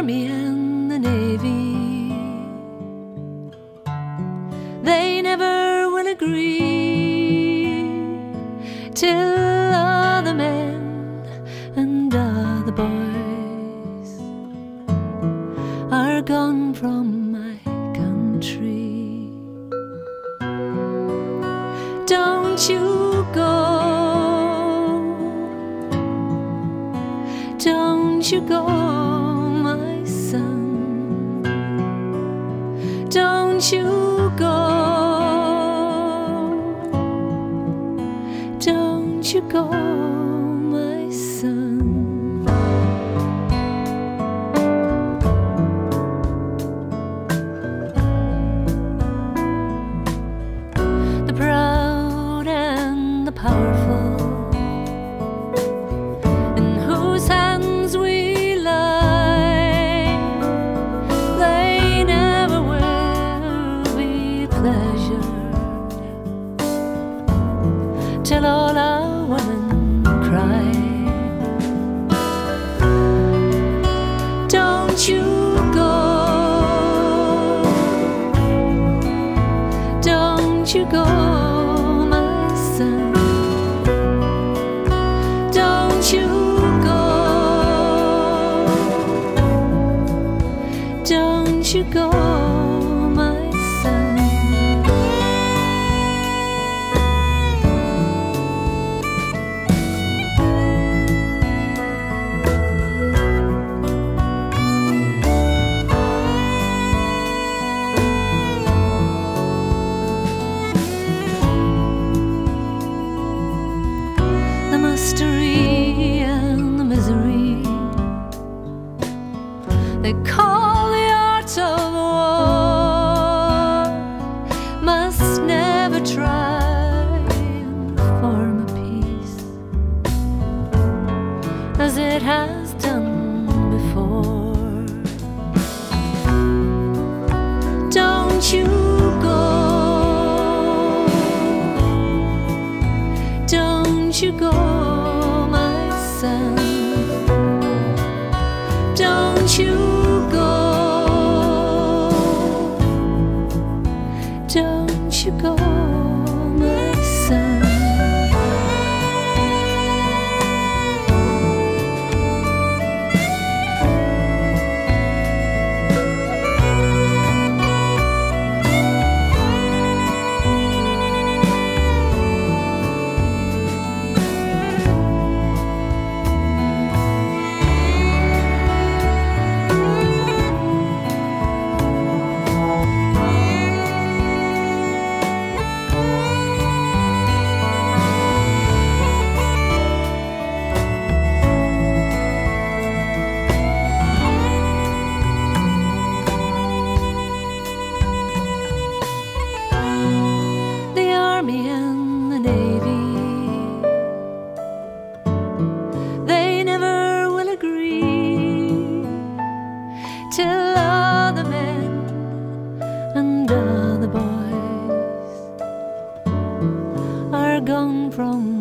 Army and the Navy. They never will agree till all the men and all the boys are gone from my country. Don't you go. don't you go let you go. Don't you go. pleasure. Till all as it has done before. Don't you go, don't you go. gone from